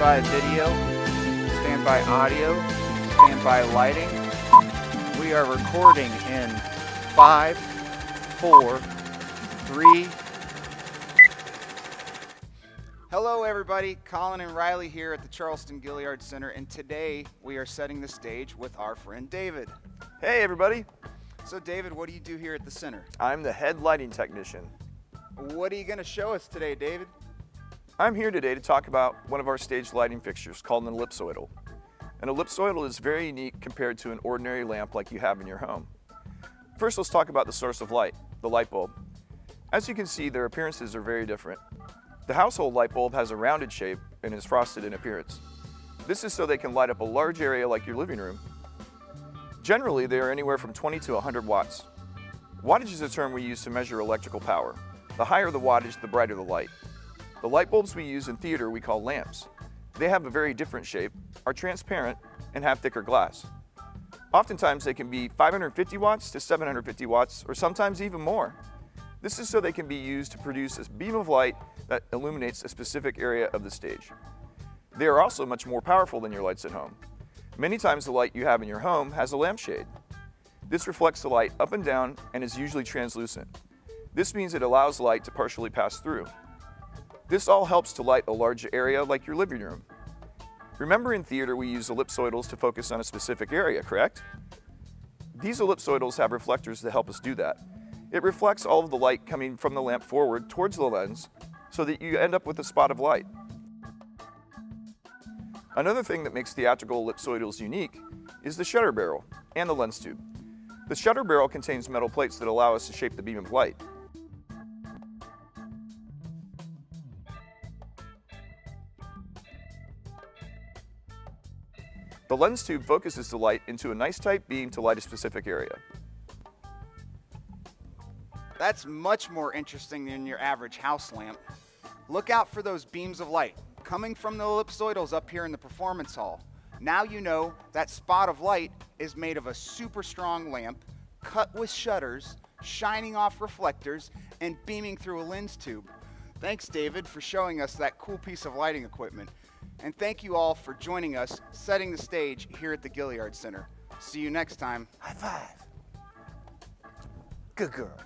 Standby video, standby audio, standby lighting. We are recording in five, four, three. Hello, everybody. Colin and Riley here at the Charleston Gaillard Center, and today we are setting the stage with our friend David. Hey everybody, So, David, what do you do here at the center? I'm the head lighting technician. What are you going to show us today, David? I'm here today to talk about one of our stage lighting fixtures called an ellipsoidal. An ellipsoidal is very unique compared to an ordinary lamp like you have in your home. First, let's talk about the source of light, the light bulb. As you can see, their appearances are very different. The household light bulb has a rounded shape and is frosted in appearance. This is so they can light up a large area like your living room. Generally, they are anywhere from 20 to 100 watts. Wattage is a term we use to measure electrical power. The higher the wattage, the brighter the light. The light bulbs we use in theater we call lamps. They have a very different shape, are transparent, and have thicker glass. Oftentimes they can be 550 watts to 750 watts, or sometimes even more. This is so they can be used to produce a beam of light that illuminates a specific area of the stage. They are also much more powerful than your lights at home. Many times the light you have in your home has a lampshade. This reflects the light up and down and is usually translucent. This means it allows light to partially pass through. This all helps to light a large area like your living room. Remember in theater we use ellipsoidals to focus on a specific area, correct? These ellipsoidals have reflectors to help us do that. It reflects all of the light coming from the lamp forward towards the lens so that you end up with a spot of light. Another thing that makes theatrical ellipsoidals unique is the shutter barrel and the lens tube. The shutter barrel contains metal plates that allow us to shape the beam of light. The lens tube focuses the light into a nice tight beam to light a specific area. That's much more interesting than your average house lamp. Look out for those beams of light coming from the ellipsoidals up here in the performance hall. Now you know that spot of light is made of a super strong lamp, cut with shutters, shining off reflectors, and beaming through a lens tube. Thanks, David, for showing us that cool piece of lighting equipment. And thank you all for joining us setting the stage here at the Gaillard Center. See you next time. High five. Good girl.